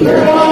Amen.